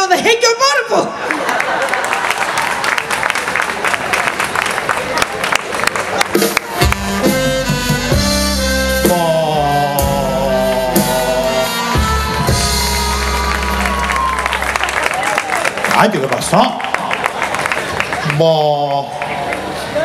lo dejé yo. Ay, ¿qué pasó? Bo,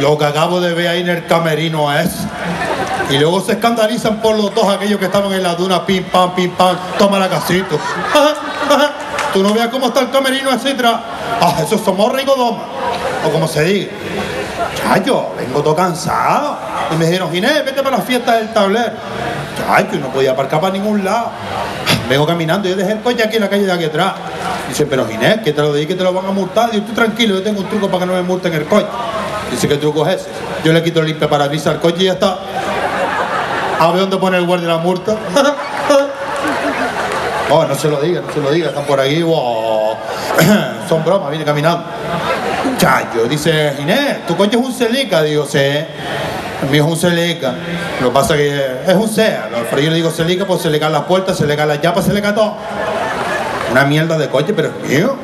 lo que acabo de ver ahí en el camerino es. Y luego se escandalizan por los dos aquellos que estaban en la duna, pim pam, pim pam, toma la casito. Tú no veas cómo está el camerino, etcétera. Ah, eso somos rigodoma. O como se diga. Chayo, vengo todo cansado. Y me dijeron, Ginés, vete para la fiesta del tablero. Chayo, no podía aparcar para ningún lado. Vengo caminando, yo dejé el coche aquí en la calle de aquí atrás. Dice, pero Ginés, que te lo dije que te lo van a multar. Digo, tú tranquilo, yo tengo un truco para que no me multen el coche. Dice, ¿qué truco es ese? Yo le quito el limpia para avisar al coche y ya está. A ver dónde pone el guardia la multa. Oh, no se lo diga, no se lo diga, están por ahí, wow. son bromas, viene caminando. Chayo, dice Ginés, tu coche es un Celica, digo, sí. El mío es un Celica. Lo que pasa es que es un SEA. Pero yo le digo Celica, pues se le caen las puertas, se le caen las llapas, se le cae todo. Una mierda de coche, pero es mío.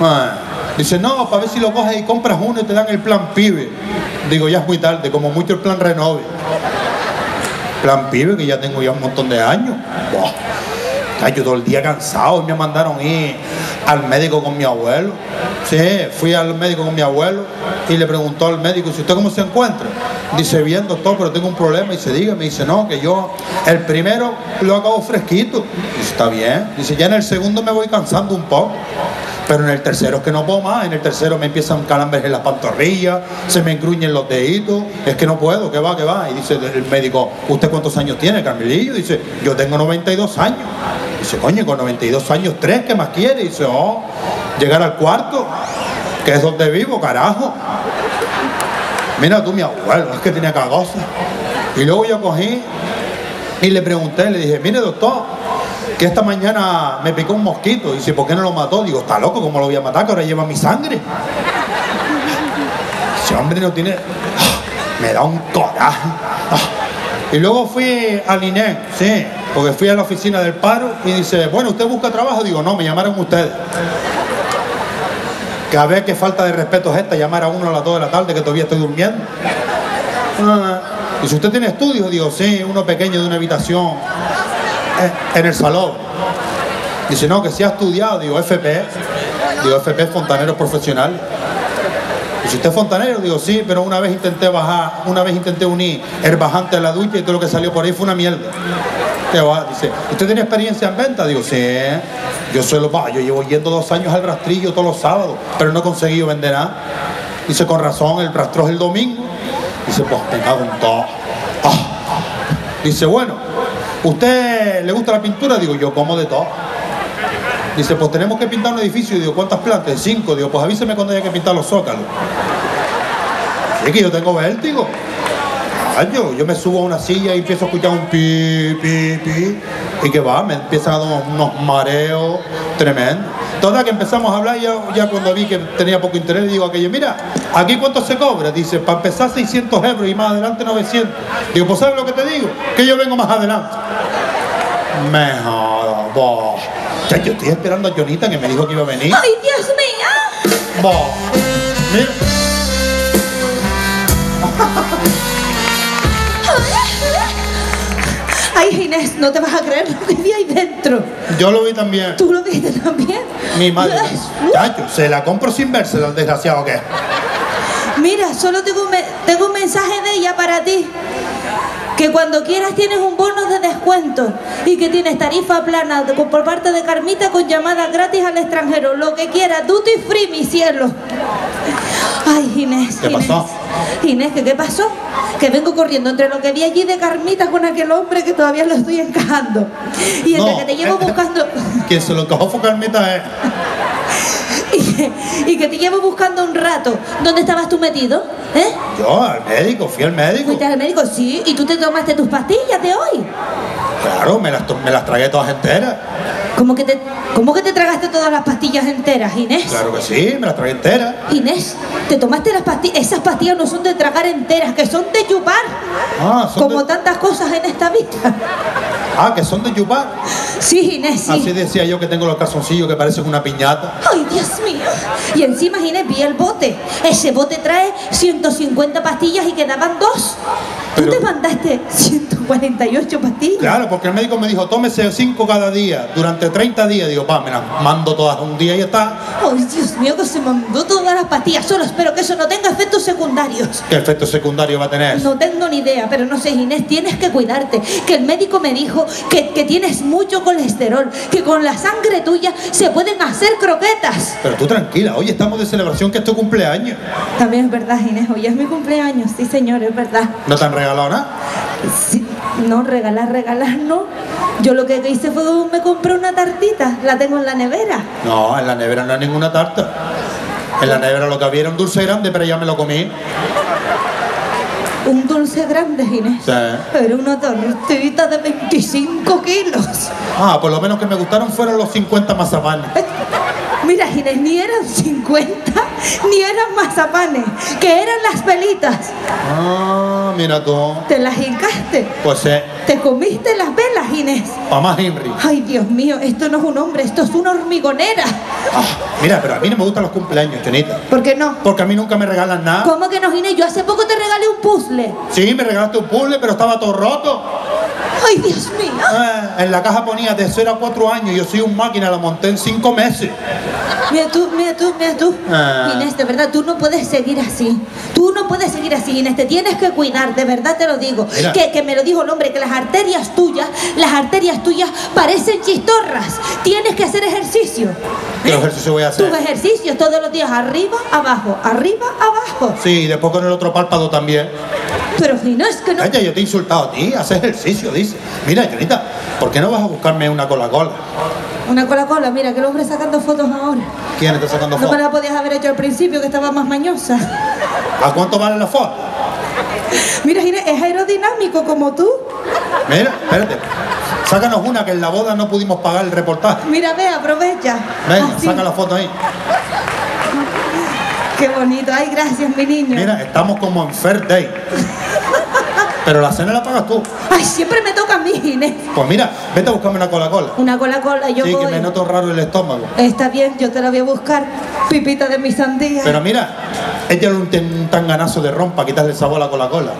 Ah. Dice, no, para ver si lo coges y compras uno y te dan el plan pibe. Digo, ya es muy tarde, como mucho el plan renove. Plan pibe, que ya tengo ya un montón de años. Yo todo el día cansado me mandaron ir al médico con mi abuelo. Sí, fui al médico con mi abuelo y le preguntó al médico, ¿si usted cómo se encuentra? Dice, bien doctor, pero tengo un problema. Y se diga, me dice, no, que yo el primero lo acabo fresquito. Dice, está bien. Dice, ya en el segundo me voy cansando un poco. Pero en el tercero es que no puedo más, en el tercero me empiezan calambres en las pantorrillas, se me engruñen los deditos, es que no puedo, que va, que va. Y dice el médico, ¿usted cuántos años tiene, Carmelillo? Dice, yo tengo 92 años. Dice, coño, con 92 años, tres, ¿qué más quiere? Dice, oh, llegar al cuarto, que es donde vivo, carajo. Mira tú, mi abuelo, es que tenía cagosa. Y luego yo cogí y le pregunté, le dije, mire doctor, que esta mañana me picó un mosquito. Y dice, ¿por qué no lo mató? Digo, está loco, ¿cómo lo voy a matar? Que ahora lleva mi sangre. Ese hombre no tiene... ¡Ah! Me da un coraje. ¡Ah! Y luego fui al INE, sí, porque fui a la oficina del paro y dice, bueno, ¿usted busca trabajo? Digo, no, me llamaron ustedes. Que a ver qué falta de respeto es esta, llamar a uno a las 2 de la tarde que todavía estoy durmiendo. Ah, y si usted tiene estudios, digo, sí, uno pequeño de una habitación en el salón. Dice, no, que si ha estudiado, digo, FP. Digo, FP es fontanero profesional. Si usted fontanero, digo, sí, pero una vez intenté bajar, una vez intenté unir el bajante a la ducha y todo lo que salió por ahí fue una mierda. Dice, ¿usted tiene experiencia en venta? Digo, sí, yo solo, va, yo llevo yendo dos años al rastrillo todos los sábados, pero no he conseguido vender nada. Dice, con razón, el rastro es el domingo. Dice, pues me cago en. Ah. Dice, bueno, ¿usted le gusta la pintura? Digo, yo como de todo. Dice, pues tenemos que pintar un edificio. Digo, ¿cuántas plantas? Cinco. Digo, pues avíseme cuando haya que pintar los zócalos. Sí, que yo tengo vértigo. Yo, yo me subo a una silla y empiezo a escuchar un pi, pi, pi. Y que va, me empiezan a dar unos mareos tremendos. Toda que empezamos a hablar, ya, ya cuando vi que tenía poco interés, digo aquello, mira, ¿aquí cuánto se cobra? Dice, para empezar 600 euros y más adelante 900. Digo, pues ¿sabes lo que te digo? Que yo vengo más adelante. Me jodas, boh. Ya, yo estoy esperando a Jonita que me dijo que iba a venir. ¡Ay, Dios mío! Mira. Ay, Inés, no te vas a creer lo que vi ahí dentro. Yo lo vi también. ¿Tú lo viste también? Mi madre. Chacho, se la compro sin verse, el desgraciado que es. Mira, solo tengo un, me- tengo un mensaje de ella para ti. Que cuando quieras tienes un bono de descuento y que tienes tarifa plana por parte de Carmita con llamadas gratis al extranjero. Lo que quieras, duty free, mi cielo. Ay, Inés. ¿Qué Inés. pasó? Inés, ¿qué, ¿qué pasó? Que vengo corriendo entre lo que vi allí de Carmita con aquel hombre que todavía lo estoy encajando. Y entre No, que te llevo eh, buscando. Quien se lo encajó fue Carmita, eh. y, que, y que te llevo buscando un rato. ¿Dónde estabas tú metido? ¿Eh? Yo, al médico, fui al médico. ¿Fuiste al médico? Sí. ¿Y tú te tomaste tus pastillas de hoy? Claro, me las, me las tragué todas enteras. ¿Cómo que, te, ¿Cómo que te tragaste todas las pastillas enteras, Inés? Claro que sí, me las tragué enteras. Inés, te tomaste las pastillas. Esas pastillas no son de tragar enteras, que son de chupar. Ah, son Como de- tantas cosas en esta vida. Ah, que son de chupar. Sí, Inés, sí. Así decía yo que tengo los calzoncillos que parecen una piñata. Ay, Dios mío. Y encima, Inés, vi el bote. Ese bote trae 150 pastillas y quedaban dos. Tú te mandaste 148 pastillas. Claro, porque el médico me dijo, tómese cinco cada día, durante 30 días. Digo, pa, me las mando todas un día y ya está. Ay, Dios mío, que se mandó todas las pastillas. Solo espero que eso no tenga efectos secundarios. ¿Qué efecto secundario va a tener? No tengo ni idea, pero no sé, Inés, tienes que cuidarte. Que el médico me dijo que, que tienes mucho colesterol, que con la sangre tuya se pueden hacer croquetas. Pero tú tranquila, hoy estamos de celebración que es tu cumpleaños. También es verdad, Inés, hoy es mi cumpleaños. Sí, señor, es verdad. ¿No te han regalado nada? Sí, no, regalar, regalar, no. Yo lo que hice fue me compré una tartita, la tengo en la nevera. No, en la nevera no hay ninguna tarta. En la nevera lo que había era un dulce grande, pero ya me lo comí. Un dulce grande, Inés. Sí. Era una tortita de 25 kilos. Ah, por lo menos que me gustaron fueron los 50 mazapanes. Mira, Inés, ni eran 50, ni eran mazapanes, que eran las velitas. Ah, mira tú. Te las hincaste. Pues eh, Te comiste las velas, Inés. pa' más Henry. Ay, Dios mío, esto no es un hombre, esto es una hormigonera. Ah, mira, pero a mí no me gustan los cumpleaños, Chonita. ¿Por qué no? Porque a mí nunca me regalan nada. ¿Cómo que no, Inés? Yo hace poco te regalé un puzzle. Sí, me regalaste un puzzle, pero estaba todo roto. Ay, Dios mío. Ah, en la caja ponía de 0 a 4 años. Yo soy un máquina, lo monté en 5 meses. Mira tú, mira tú, mira tú. Ah. Inés, de verdad, tú no puedes seguir así. Tú no puedes seguir así, Inés. Te tienes que cuidar, de verdad te lo digo. Que, que me lo dijo el hombre, que las arterias tuyas, las arterias tuyas parecen chistorras. Tienes que hacer ejercicio. ¿Qué ejercicio voy a Tus hacer? ejercicios todos los días, arriba, abajo, arriba, abajo. Sí, y después con el otro párpado también. Pero Inés, que no. Calla, yo te he insultado a ti, haz ejercicio, dice. Mira, Jonita, ¿por qué no vas a buscarme una Coca-Cola? Una Coca-Cola, mira, que el hombre sacando fotos ahora. ¿Quién está sacando No me fotos? la podías haber hecho al principio, que estaba más mañosa. ¿A cuánto vale la foto? Mira, Inés, es aerodinámico como tú. Mira, espérate. Sácanos una que en la boda no pudimos pagar el reportaje. Mira, ve, aprovecha. Venga, Así. saca la foto ahí. Qué bonito. Ay, gracias, mi niño. Mira, estamos como en Fair Day. Pero la cena la pagas tú. Ay, siempre me toca a mí, Inés. Pues mira, vete a buscarme una Coca-Cola. Una Coca-Cola, yo Sí, que voy. me noto raro el estómago. Está bien, yo te la voy a buscar. Pipita de mi sandía. Pero mira, échale un, un tanganazo de ron para quitarle el sabor a la Coca-Cola.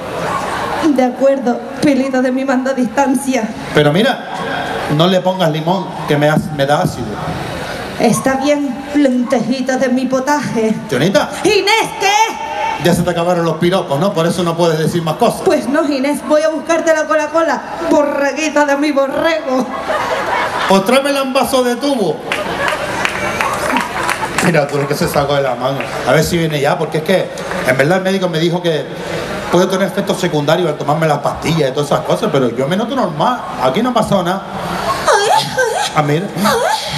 De acuerdo, pilita de mi mando a distancia. Pero mira, no le pongas limón, que me da ácido. Está bien, lentejitas de mi potaje. Jonita, Inés, ¿qué? Ya se te acabaron los piropos, ¿no? Por eso no puedes decir más cosas. Pues no, Inés, voy a buscarte la Coca-Cola. Borreguita de mi borrego. O tráemela en vaso de tubo. Mira tú lo que se sacó de la mano. A ver si viene ya, porque es que en verdad el médico me dijo que puede tener efectos secundarios al tomarme las pastillas y todas esas cosas, pero yo me noto normal. Aquí no ha pasado nada. Ah, mira.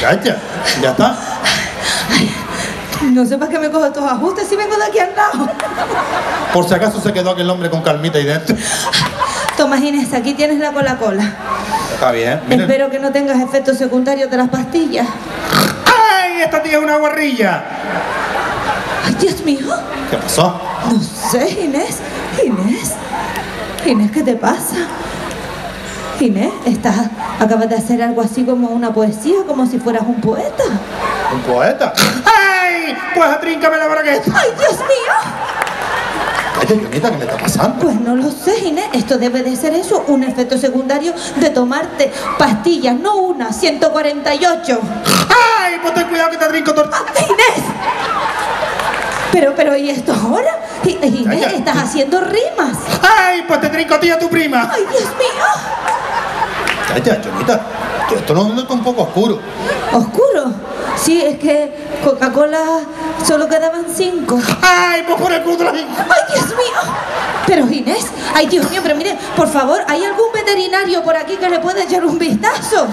Calla, ya está. No sepas que me cojo estos ajustes si vengo de aquí al lado. Por si acaso se quedó aquel hombre con calmita ahí dentro. Toma, Inés, aquí tienes la Coca-Cola. Está bien. miren. Espero que no tengas efectos secundarios de las pastillas. ¡Ay! Esta tía es una guarrilla. Ay, Dios mío. ¿Qué pasó? No sé, Inés. Inés. Inés, ¿qué te pasa? Inés, estás, acabas de hacer algo así como una poesía, como si fueras un poeta. ¿Un poeta? Pues atríncame la bragueta. ¡Ay, Dios mío! Calla, Jonita, ¿qué me está pasando? Pues no lo sé, Inés. Esto debe de ser eso, un efecto secundario de tomarte pastillas, no una, 148. ¡Ay! Pues ten cuidado que te atrinco todo. ¡Ah, Inés! Pero, pero, ¿y esto ahora? I- Inés, Calla. estás haciendo rimas. ¡Ay! Pues te trinco a ti y a tu prima. ¡Ay, Dios mío! Calla, Jonita. Esto no es un poco oscuro. ¿Oscuro? Sí, es que Coca-Cola solo quedaban cinco. ¡Ay! Pues por el culo. ¡Ay, Dios mío! Pero Inés, ay Dios mío, pero mire, por favor, ¿hay algún veterinario por aquí que le pueda echar un vistazo?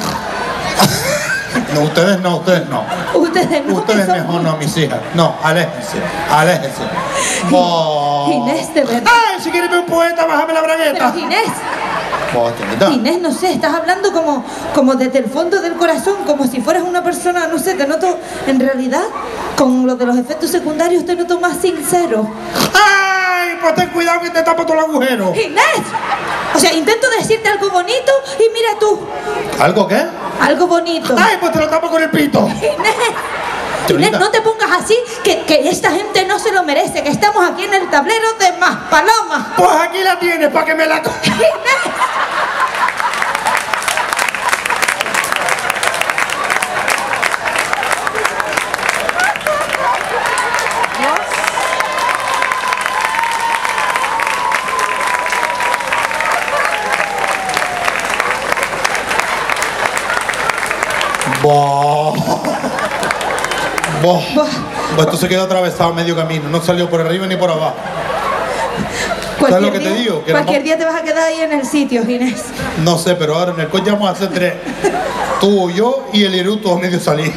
No, ustedes no, ustedes no. Ustedes no, Ustedes son- mejor no, mis hijas. No, aléjense, aléjense. Oh. Inés, de verdad. ¡Ay! Si quieres ver un poeta, bájame la bragueta. Pero Inés, Inés, no sé, estás hablando como, como desde el fondo del corazón, como si fueras una persona, no sé, te noto, en realidad, con lo de los efectos secundarios te noto más sincero. ¡Ay! Pues ten cuidado que te tapa todo el agujero. Inés, o sea, intento decirte algo bonito y mira tú, ¿Algo qué? algo bonito. Ay, pues te lo tapo con el pito. Inés, No te pongas así, que, que esta gente no se lo merece, que estamos aquí en el tablero de más palomas. Pues aquí la tienes para que me la co- Pues esto se quedó atravesado medio camino, no salió por arriba ni por abajo. ¿Sabes lo que te día, digo? Que cualquier día te vas a quedar ahí en el sitio, Inés. No sé, pero ahora en el coche vamos a hacer tres. Tú, yo y el Iruto a medio salir.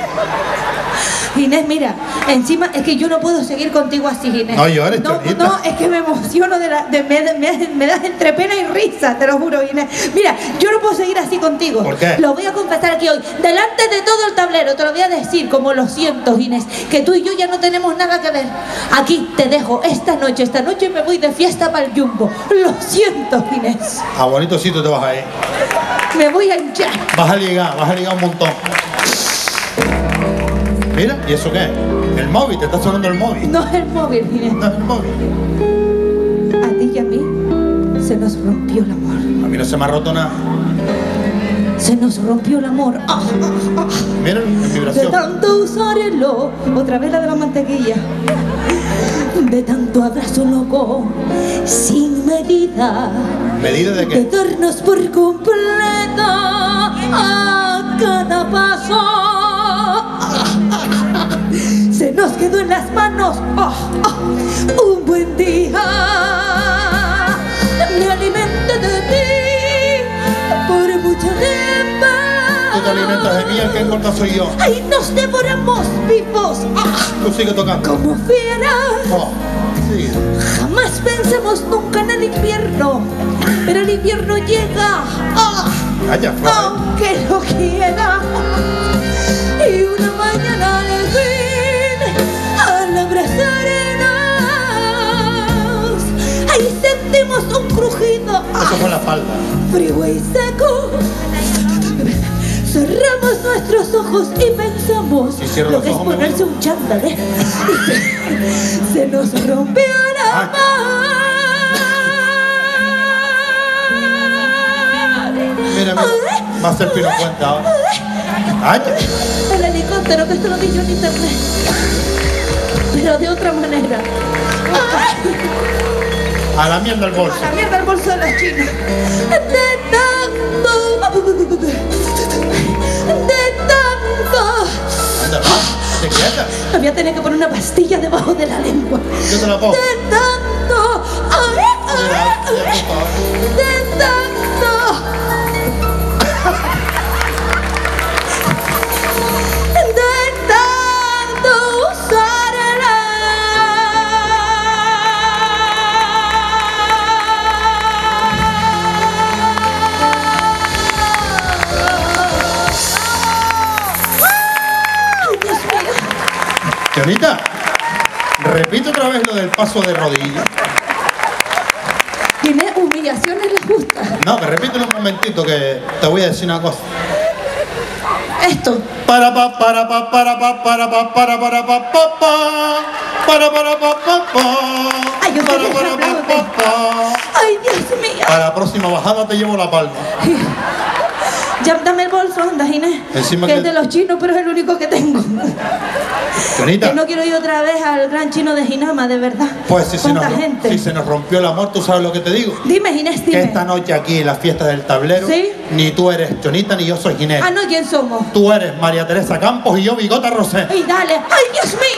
Inés, mira, encima es que yo no puedo seguir contigo así, Inés. No llores, no, Cholita. no, es que me emociono, de la, de, me, me- me das entre pena y risa, te lo juro, Inés. Mira, yo no puedo seguir así contigo. ¿Por qué? Lo voy a confesar aquí hoy, delante de todo el tablero, te lo voy a decir, como lo siento, Inés, que tú y yo ya no tenemos nada que ver. Aquí te dejo esta noche, esta noche me voy de fiesta para el Jumbo. Lo siento, Inés. A bonito sitio te vas a ir. Me voy a hinchar. Vas a ligar, vas a ligar un montón. Mira, ¿y eso qué? El móvil, te está sonando el móvil. No es el móvil, Inés. No es el móvil. A ti y a mí se nos rompió el amor. A mí no se me ha roto nada. Se nos rompió el amor. Ah, ah, ah. Mira, De vibración. tanto usarlo, otra vez la de la mantequilla. De tanto abrazo loco, sin medida. ¿Medida de De qué? darnos por completo a cada paso. Nos quedó en las manos ah, ah, un buen día. Me alimenté de ti por mucho tiempo. Tú te alimentas de mí, el que engorda soy yo. Ahí nos devoramos vivos ah, Tú sigue tocando. como fieras. Oh, sí. Jamás pensamos nunca en el invierno, pero el invierno llega, Calla, Flor. aunque no quiera. Y una mañana sentimos un crujido Eso fue la falda. frío y seco. Cerramos nuestros ojos y pensamos Si lo que es ojos, ponerse un chándal, ¿eh? Se nos rompió la Ay. mar. Mira, mira. Va a ser pino cuenta ahora. Ay, El helicóptero, que esto lo vi yo en internet. Pero de otra manera. A la mierda el bolso. La mierda el bolso de los chinos. De tanto. De tanto. Anda, va. ¿Te quieta? Me voy a tener que poner una pastilla debajo de la lengua. Yo te la pongo. De Señorita, repite otra vez lo del paso de rodilla. Tiene humillaciones la justa. No, que repítelo un momentito que te voy a decir una cosa. Esto. Para pa para pa para pa para pa para para pa pa pa para para pa pa pa Ay, yo para para pa pa pa Ay, Dios mío. Para la próxima bajada te llevo la palma. Ya dame el bolso, anda, Inés. Encima que que- es de los chinos, pero es el único que tengo. Señorita, Que no quiero ir otra vez al gran chino de Jinama, de verdad. pues si se, nos, si se nos rompió el amor, ¿tú sabes lo que te digo? Dime, Inés, Que dime. esta noche aquí en la fiesta del tablero, ¿Sí? ni tú eres Chonita ni yo soy Ginés. Ah, no, ¿quién somos? Tú eres María Teresa Campos y yo Bigota Rosé. Ay, dale. Ay, Dios mío.